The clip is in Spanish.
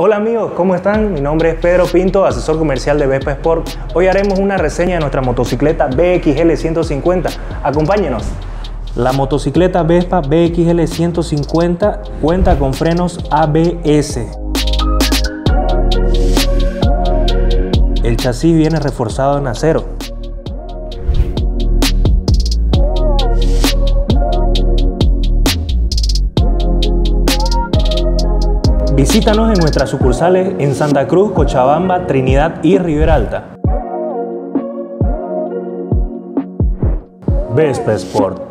Hola amigos, ¿cómo están? Mi nombre es Pedro Pinto, asesor comercial de Vespa Sport. Hoy haremos una reseña de nuestra motocicleta BXL 150. Acompáñenos. La motocicleta Vespa BXL 150 cuenta con frenos ABS. El chasis viene reforzado en acero. Visítanos en nuestras sucursales en Santa Cruz, Cochabamba, Trinidad y Rivera Alta. Vespa Sport